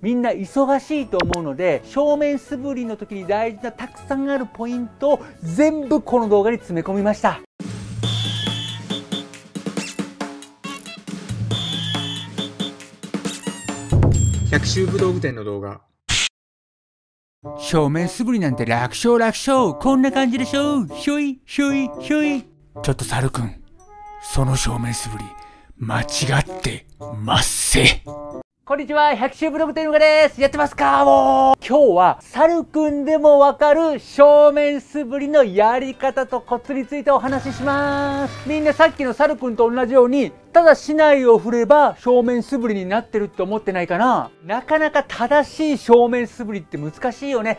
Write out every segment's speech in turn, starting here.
みんな忙しいと思うので、正面素振りの時に大事なたくさんあるポイントを全部この動画に詰め込みました。百秋武道具店の動画。正面素振りなんて楽勝楽勝。こんな感じでしょ。ひょいひょいひょい。ちょっと猿くんその正面素振り間違ってまっせこんにちは、百秋ブログ天のです。やってますか？もう今日は、猿くんでもわかる正面素振りのやり方とコツについてお話しします。みんなさっきの猿くんと同じように、ただ市内を振れば正面素振りになってるって思ってないかななかなか正しい正面素振りって難しいよね。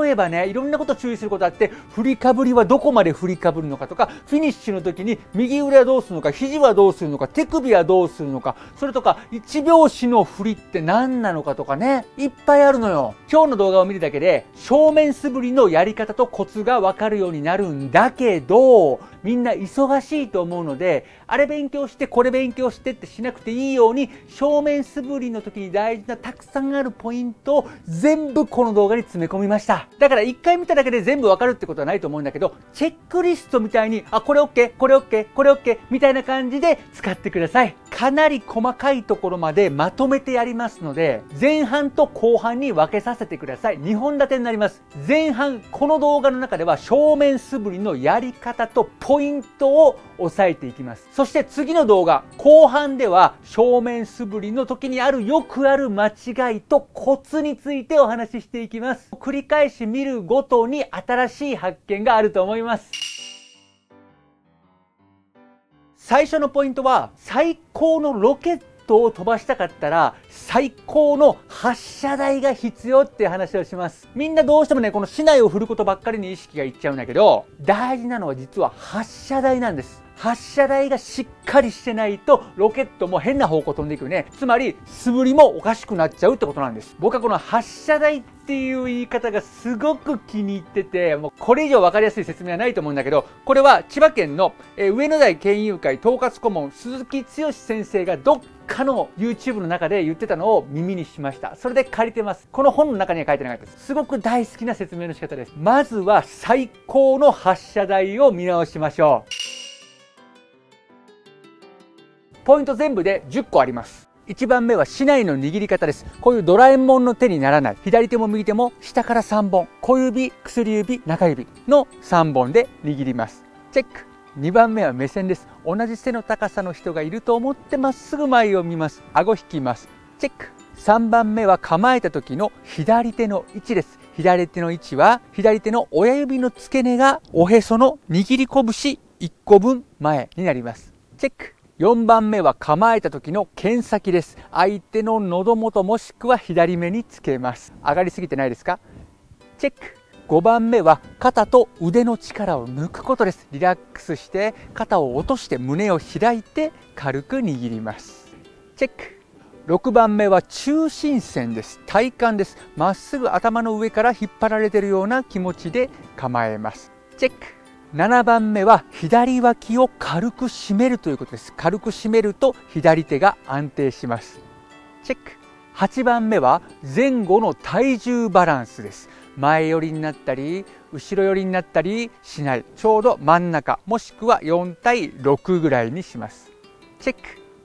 例えばね、いろんなこと注意することあって、振りかぶりはどこまで振りかぶるのかとか、フィニッシュの時に右腕はどうするのか、肘はどうするのか、手首はどうするのか、それとか、一拍子の振りって何なのかとかね、いっぱいあるのよ。今日の動画を見るだけで、正面素振りのやり方とコツがわかるようになるんだけど、みんな忙しいと思うので、あれ勉強して、これ勉強してってしなくていいように、正面素振りの時に大事なたくさんあるポイントを全部この動画に詰め込みました。だから1回見ただけで全部わかるってことはないと思うんだけど、チェックリストみたいに、あ、これ OK、これ OK、これ OK、みたいな感じで使ってください。かなり細かいところまでまとめてやりますので、前半と後半に分けさせてください。2本立てになります。前半、この動画の中では正面素振りのやり方とポイントを押さえていきます。そして次の動画、後半では正面素振りの時にあるよくある間違いとコツについてお話ししていきます。繰り返し見るごとに新しい発見があると思います。最初のポイントは最高のロケットを飛ばしたかったら最高の発射台が必要っていう話をします。みんなどうしてもねこの市内を振ることばっかりに意識がいっちゃうんだけど大事なのは実は発射台なんです。発射台がしっかりしてないとロケットも変な方向飛んでいくよね。つまり素振りもおかしくなっちゃうってことなんです。僕はこの発射台っっていう言い方がすごく気に入っててもうこれ以上分かりやすい説明はないと思うんだけどこれは千葉県の上野台県友会統括顧問鈴木剛先生がどっかの YouTube の中で言ってたのを耳にしました。それで借りてます。この本の中には書いてなかったです。すごく大好きな説明の仕方です。まずは最高の発射台を見直しましょう。ポイント全部で10個あります。1番目は市内の握り方です。こういうドラえもんの手にならない。左手も右手も下から3本。小指薬指中指の3本で握ります。チェック。2番目は目線です。同じ背の高さの人がいると思ってまっすぐ前を見ます。顎引きます。チェック。3番目は構えた時の左手の位置です。左手の位置は左手の親指の付け根がおへその握り拳1個分前になります。チェック。4番目は構えた時の剣先です。相手の喉元もしくは左目につけます。上がりすぎてないですか？チェック。5番目は肩と腕の力を抜くことです。リラックスして肩を落として胸を開いて軽く握ります。チェック。6番目は中心線です。体幹です。まっすぐ頭の上から引っ張られているような気持ちで構えます。チェック。7番目は左脇を軽く締めるということです。軽く締めると左手が安定します。チェック。8番目は前後の体重バランスです。前寄りになったり後ろ寄りになったりしない。ちょうど真ん中もしくは4対6ぐらいにします。チェック。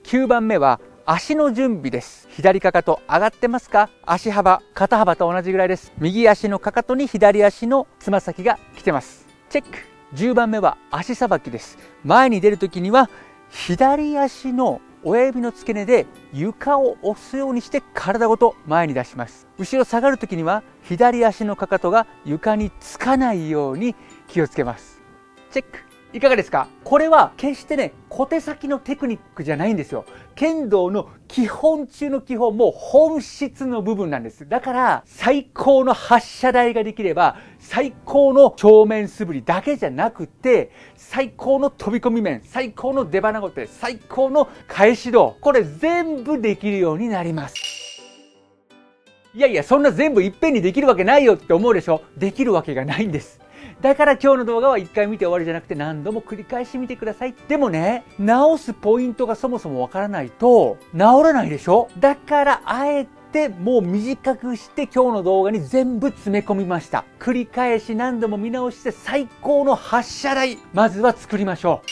9番目は足の準備です。左かかと上がってますか？足幅肩幅と同じぐらいです。右足のかかとに左足のつま先が来てます。チェック。10番目は足さばきです。前に出る時には左足の親指の付け根で床を押すようにして体ごと前に出します。後ろ下がる時には左足のかかとが床につかないように気をつけます。チェック。いかがですか？これは決してね、小手先のテクニックじゃないんですよ。剣道の基本中の基本、もう本質の部分なんです。だから、最高の発射台ができれば、最高の正面素振りだけじゃなくて、最高の飛び込み面、最高の出花ごて、最高の返し道、これ全部できるようになります。いやいや、そんな全部いっぺんにできるわけないよって思うでしょ？できるわけがないんです。だから今日の動画は1回見て終わりじゃなくて何度も繰り返し見てください。でもね、直すポイントがそもそもわからないと治らないでしょ？だからあえてもう短くして今日の動画に全部詰め込みました。繰り返し何度も見直して最高の発射台まずは作りましょう。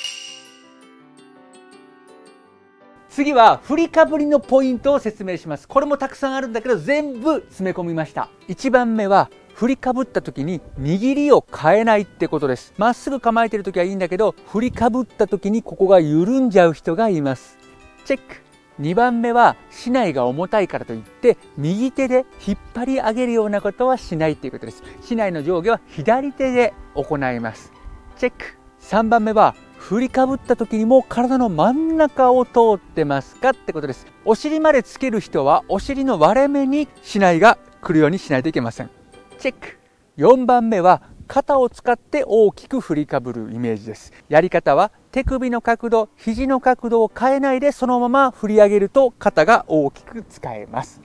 次は振りかぶりのポイントを説明します。これもたくさんあるんだけど全部詰め込みました。1番目は振りかぶった時に握りを変えないってことです。まっすぐ構えてる時はいいんだけど振りかぶった時にここが緩んじゃう人がいます。チェック。2番目は竹刀が重たいからといって右手で引っ張り上げるようなことはしないということです。竹刀の上下は左手で行います。チェック。3番目は振りかぶった時にも体の真ん中を通ってますかってことです。お尻までつける人はお尻の割れ目に竹刀が来るようにしないといけませんチェック。4番目は肩を使って大きく振りかぶるイメージです。やり方は手首の角度肘の角度を変えないでそのまま振り上げると肩が大きく使えます。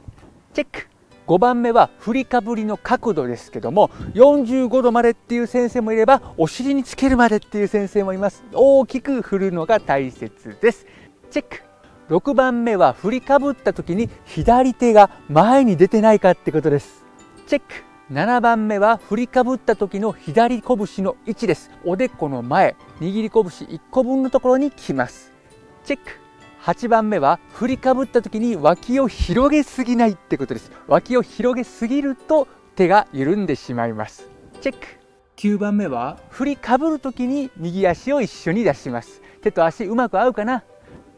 チェック。5番目は振りかぶりの角度ですけども45度までっていう先生もいればお尻につけるまでっていう先生もいます。大きく振るのが大切です。チェック。6番目は振りかぶった時に左手が前に出てないかってことです。チェック。7番目は振りかぶった時の左拳の位置です。おでこの前、握り拳1個分のところに来ます。チェック。8番目は振りかぶった時に脇を広げすぎないってことです。脇を広げすぎると手が緩んでしまいます。チェック。9番目は振りかぶる時に右足を一緒に出します。手と足うまく合うかな？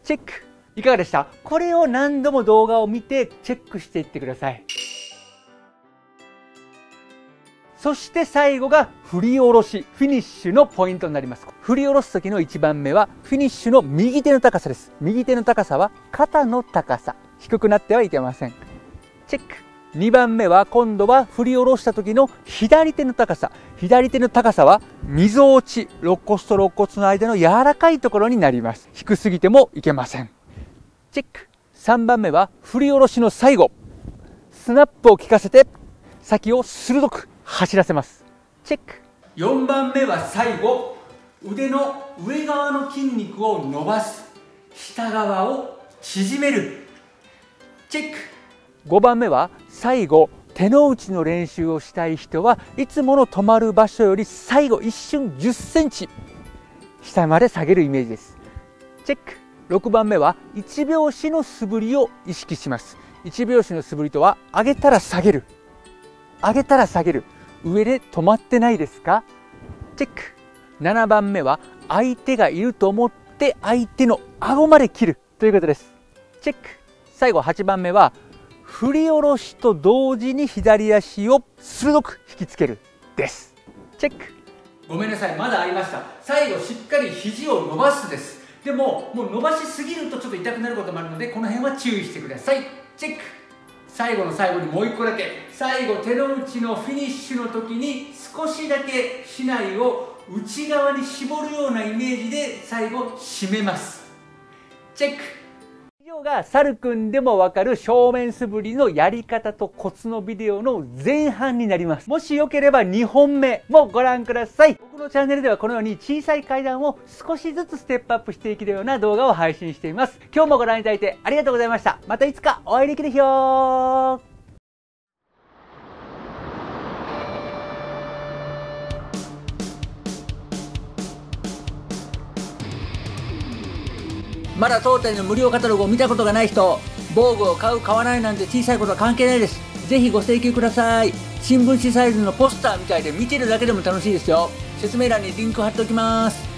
チェック。いかがでした？これを何度も動画を見てチェックしていってください。そして最後が振り下ろし、フィニッシュのポイントになります。振り下ろす時の1番目は、フィニッシュの右手の高さです。右手の高さは肩の高さ。低くなってはいけません。チェック。2番目は今度は振り下ろした時の左手の高さ。左手の高さは溝落ち、肋骨と肋骨の間の柔らかいところになります。低すぎてもいけません。チェック。3番目は振り下ろしの最後。スナップを効かせて先を鋭く走らせます。チェック。4番目は最後。腕の上側の筋肉を伸ばす。下側を縮める。チェック。5番目は最後手の内の練習をしたい人はいつもの止まる場所より最後一瞬1 0センチ。下まで下げるイメージです。チェック。6番目は1拍子の素振りを意識します。1拍子の素振りとは上げたら下げる。上げたら下げる上で止まってないですか？チェック。7番目は相手がいると思って相手の顎まで切る。ということです。チェック。最後8番目は振り下ろしと同時に左足を鋭く引きつけるです。チェック。ごめんなさいまだありました。最後しっかり肘を伸ばすです。でももう伸ばしすぎるとちょっと痛くなることもあるのでこの辺は注意してください。チェック。最後の最後にもう一個だけ。最後手の内のフィニッシュの時に少しだけ竹刀を内側に絞るようなイメージで最後締めます。チェック。以上がサルくんでもわかる正面素振りのやり方とコツのビデオの前半になります。もしよければ2本目もご覧ください。僕のチャンネルではこのように小さい階段を少しずつステップアップしていけるような動画を配信しています。今日もご覧いただいてありがとうございました。またいつかお会いできる日よまだ当店の無料カタログを見たことがない人防具を買う買わないなんて小さいことは関係ないです。ぜひご請求ください。新聞紙サイズのポスターみたいで見てるだけでも楽しいですよ。説明欄にリンク貼っておきます。